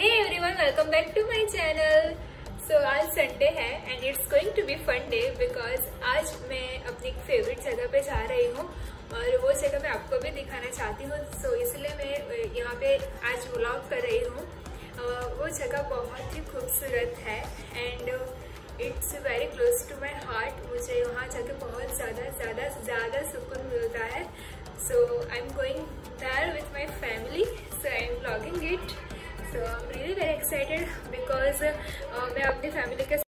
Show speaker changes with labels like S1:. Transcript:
S1: Hey everyone welcome back to my channel so आज Sunday है and it's going to be fun day because आज मैं अपनी favourite जगह पे जा रही हूँ और वो जगह मैं आपको भी दिखाना चाहती हूँ। सो so, इसलिए मैं यहाँ पे आज व्लॉग कर रही हूँ। वो जगह बहुत ही खूबसूरत है and it's very close to my heart मुझे वहाँ जाके बहुत ज़्यादा ज़्यादा ज़्यादा सुकून मिलता है। सो आई एम गोइंग मैं अपनी फैमिली के